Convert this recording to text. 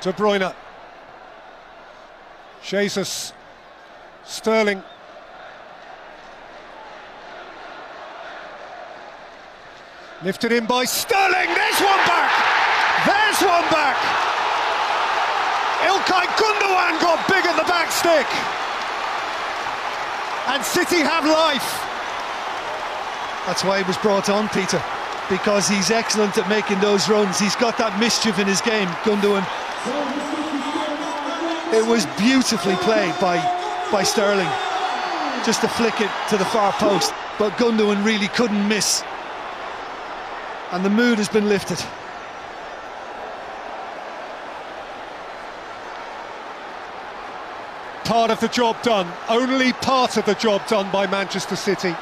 De Bruyne. Jesus. Sterling. Lifted in by Sterling. There's one back. There's one back. Ilkay Gundogan got big at the back stick. And City have life. That's why he was brought on, Peter, because he's excellent at making those runs. He's got that mischief in his game, Gundogan. It was beautifully played by, by Sterling, just to flick it to the far post. But Gundogan really couldn't miss. And the mood has been lifted. Part of the job done, only part of the job done by Manchester City.